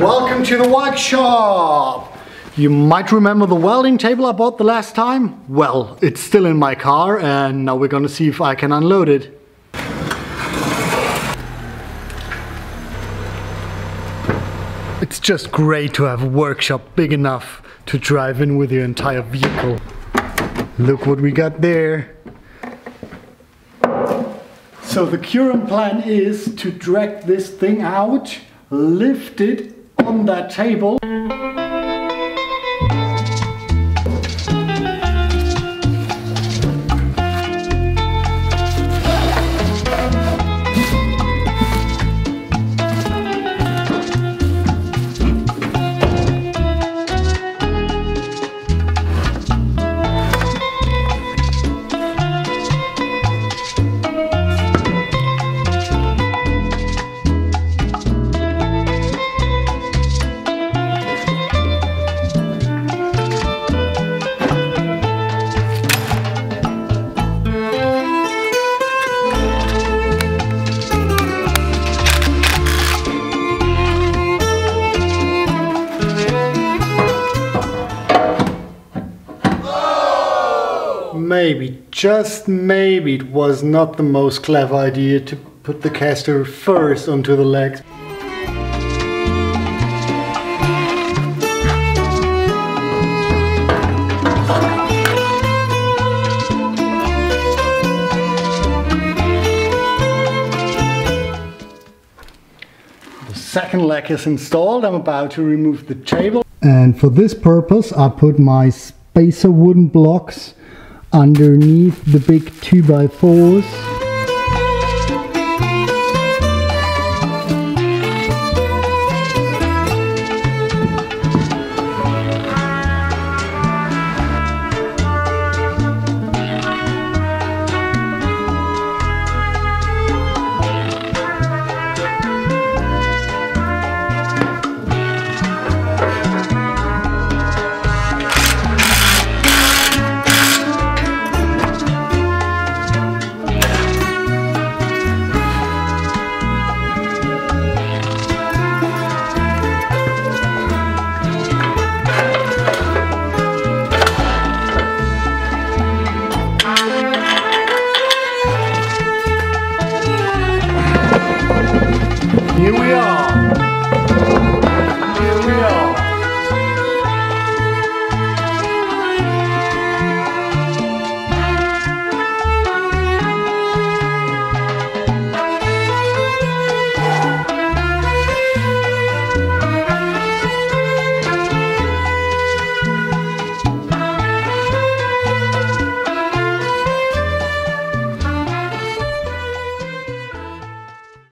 Welcome to the workshop! You might remember the welding table I bought the last time? Well, it's still in my car and now we're gonna see if I can unload it. It's just great to have a workshop big enough to drive in with your entire vehicle. Look what we got there. So the current plan is to drag this thing out, lift it on that table. Maybe, just maybe it was not the most clever idea to put the caster first onto the legs. The second leg is installed. I'm about to remove the table. And for this purpose, I put my spacer wooden blocks underneath the big 2x4s